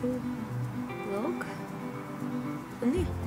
Look. vlog. And